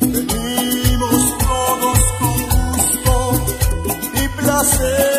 Venimos todos con gusto y placer.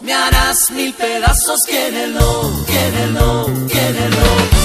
Me harás mil pedazos, quiérelo, quiérelo, quiérelo.